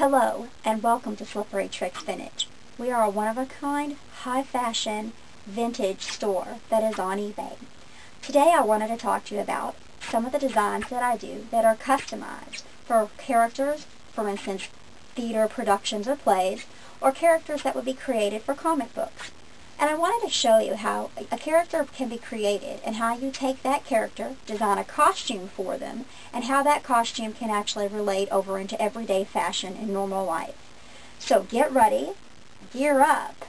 Hello, and welcome to Slippery Tricks Vintage. We are a one-of-a-kind, high-fashion, vintage store that is on eBay. Today I wanted to talk to you about some of the designs that I do that are customized for characters, for instance, theater productions or plays, or characters that would be created for comic books. And I wanted to show you how a character can be created and how you take that character, design a costume for them, and how that costume can actually relate over into everyday fashion in normal life. So get ready, gear up,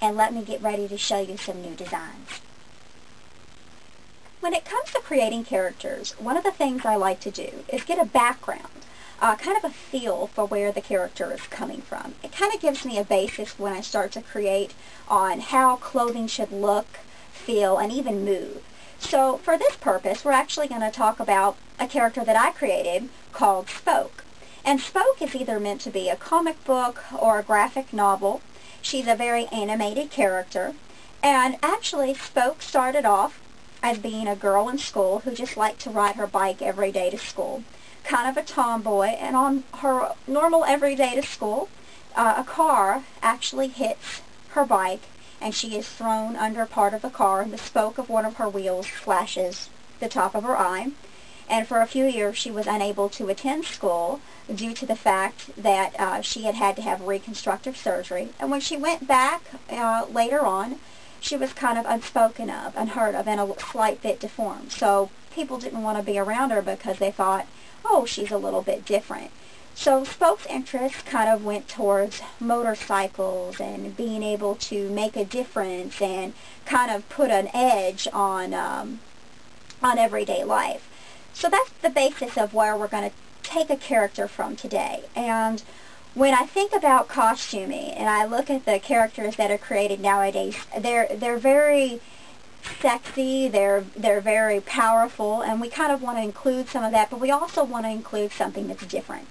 and let me get ready to show you some new designs. When it comes to creating characters, one of the things I like to do is get a background uh, kind of a feel for where the character is coming from. It kind of gives me a basis when I start to create on how clothing should look, feel, and even move. So for this purpose, we're actually going to talk about a character that I created called Spoke. And Spoke is either meant to be a comic book or a graphic novel. She's a very animated character. And actually, Spoke started off as being a girl in school who just liked to ride her bike every day to school kind of a tomboy, and on her normal everyday to school, uh, a car actually hits her bike, and she is thrown under part of the car, and the spoke of one of her wheels flashes the top of her eye. And for a few years, she was unable to attend school due to the fact that uh, she had had to have reconstructive surgery. And when she went back uh, later on, she was kind of unspoken of, unheard of, and a slight bit deformed. So people didn't want to be around her because they thought oh, she's a little bit different. So Spoke's interest kind of went towards motorcycles and being able to make a difference and kind of put an edge on um, on everyday life. So that's the basis of where we're going to take a character from today. And when I think about costuming and I look at the characters that are created nowadays, they're they're very sexy, they're, they're very powerful, and we kind of want to include some of that, but we also want to include something that's different.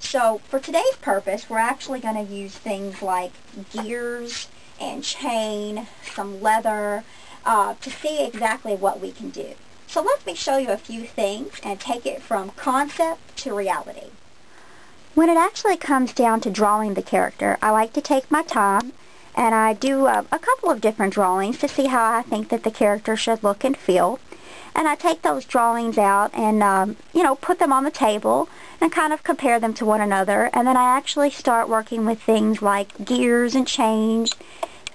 So for today's purpose, we're actually going to use things like gears and chain, some leather, uh, to see exactly what we can do. So let me show you a few things and take it from concept to reality. When it actually comes down to drawing the character, I like to take my time and I do a, a couple of different drawings to see how I think that the character should look and feel. And I take those drawings out and, um, you know, put them on the table and kind of compare them to one another. And then I actually start working with things like gears and chains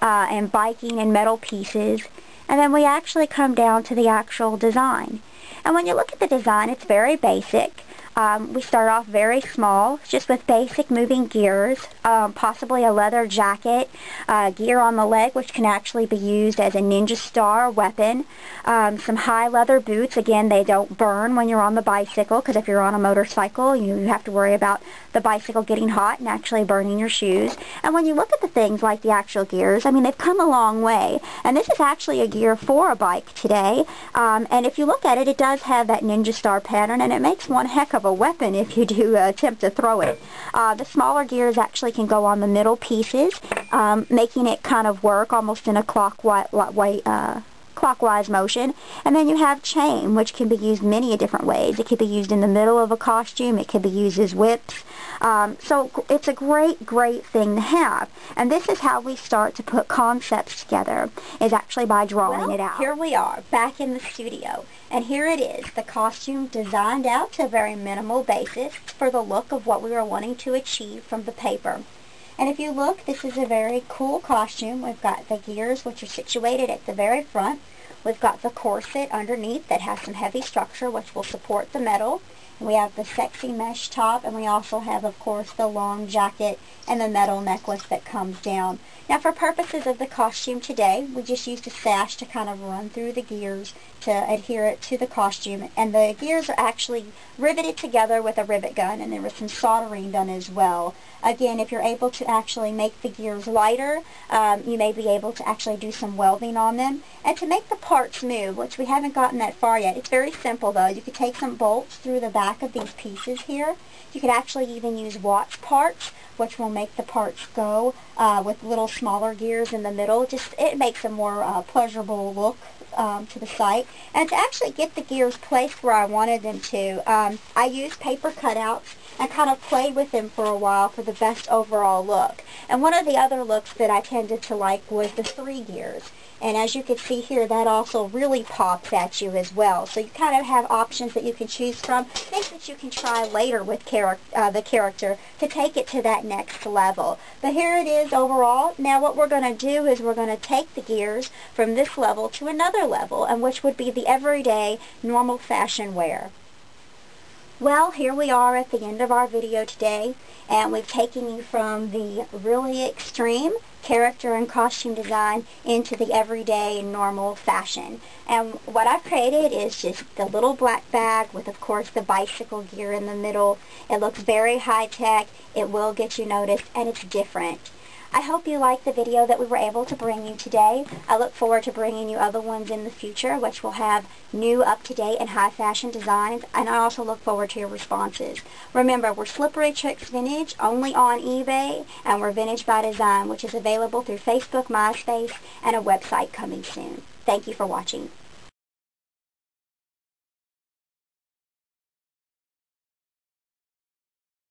uh, and biking and metal pieces. And then we actually come down to the actual design. And when you look at the design, it's very basic. Um, we start off very small, just with basic moving gears, um, possibly a leather jacket, uh, gear on the leg, which can actually be used as a ninja star weapon, um, some high leather boots. Again, they don't burn when you're on the bicycle, because if you're on a motorcycle, you have to worry about the bicycle getting hot and actually burning your shoes. And when you look at the things like the actual gears, I mean, they've come a long way. And this is actually a gear for a bike today. Um, and if you look at it, it does have that ninja star pattern, and it makes one heck of a weapon if you do uh, attempt to throw it. Uh, the smaller gears actually can go on the middle pieces, um, making it kind of work almost in a clockwise way, uh, clockwise motion. And then you have chain, which can be used many different ways. It can be used in the middle of a costume. It can be used as whips. Um, so it's a great, great thing to have. And this is how we start to put concepts together, is actually by drawing well, it out. here we are, back in the studio. And here it is, the costume designed out to a very minimal basis for the look of what we were wanting to achieve from the paper. And if you look, this is a very cool costume. We've got the gears, which are situated at the very front. We've got the corset underneath that has some heavy structure, which will support the metal. And We have the sexy mesh top, and we also have, of course, the long jacket and the metal necklace that comes down. Now, for purposes of the costume today, we just used a sash to kind of run through the gears to adhere it to the costume. And the gears are actually riveted together with a rivet gun, and there was some soldering done as well. Again, if you're able to actually make the gears lighter, um, you may be able to actually do some welding on them. And to make the parts move, which we haven't gotten that far yet, it's very simple though. You could take some bolts through the back of these pieces here. You could actually even use watch parts, which will make the parts go uh, with little smaller gears in the middle. Just It makes a more uh, pleasurable look um, to the sight. And to actually get the gears placed where I wanted them to, um, I used paper cutouts and kind of played with them for a while for the best overall look. And one of the other looks that I tended to like was the three gears. And as you can see here, that also really pops at you as well. So you kind of have options that you can choose from, things that you can try later with uh, the character to take it to that next level. But here it is overall. Now what we're going to do is we're going to take the gears from this level to another level, and which would be the everyday normal fashion wear. Well, here we are at the end of our video today, and we've taken you from the really extreme character and costume design into the everyday normal fashion. And what I've created is just the little black bag with, of course, the bicycle gear in the middle. It looks very high-tech. It will get you noticed, and it's different. I hope you liked the video that we were able to bring you today. I look forward to bringing you other ones in the future, which will have new, up-to-date, and high-fashion designs, and I also look forward to your responses. Remember, we're Slippery Tricks Vintage, only on eBay, and we're Vintage by Design, which is available through Facebook, MySpace, and a website coming soon. Thank you for watching.